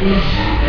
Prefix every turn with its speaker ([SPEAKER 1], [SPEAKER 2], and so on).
[SPEAKER 1] Yeah.